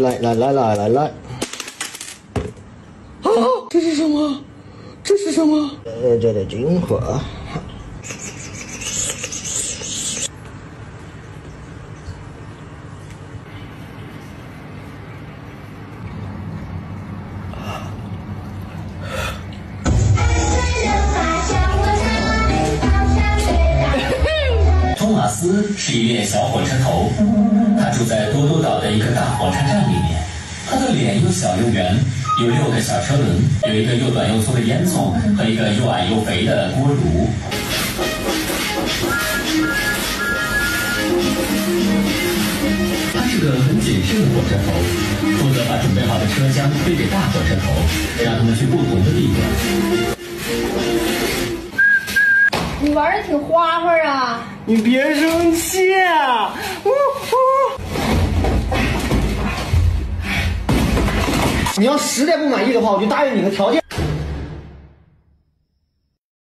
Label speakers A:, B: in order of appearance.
A: 来来来来来来！啊，这是什么？这是什么？呃，这的金货。
B: 托马斯是一列小火车头，他住在多多岛的一个大火车站里面。他的脸又小又圆，有六个小车轮，有一个又短又粗的烟囱和一个又矮又肥的锅炉。他是个很谨慎的火车头，负责把准备好的车厢推给大火车头，让他们去不同的地方。
C: 你玩的挺花花啊！
A: 你别生气啊！呜你要实在不满意的话，我就答应你个条件。